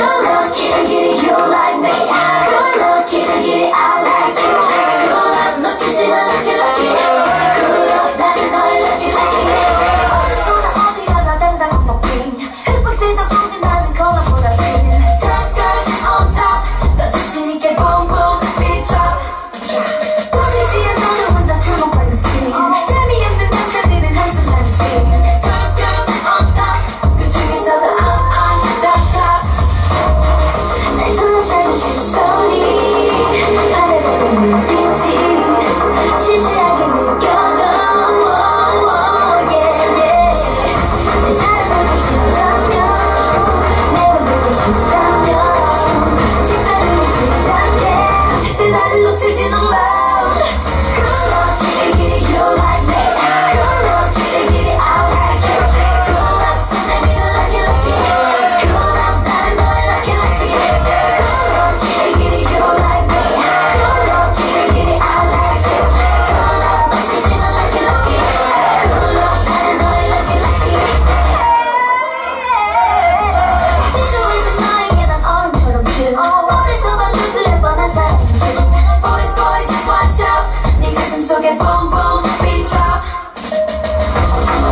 still lucky you like me.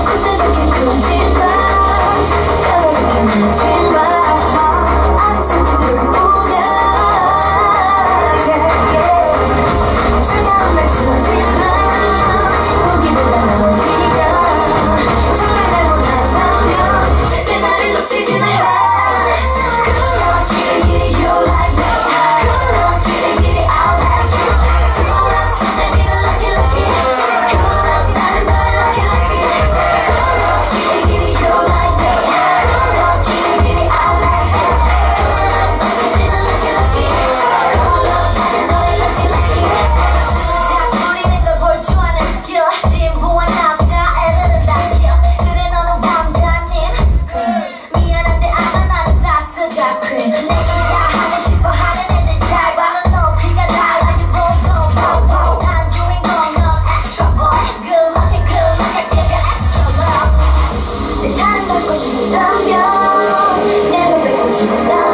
그대도 깨끗이 봐 가볍게 내지. 싶다면 내맘 뱉고 싶다?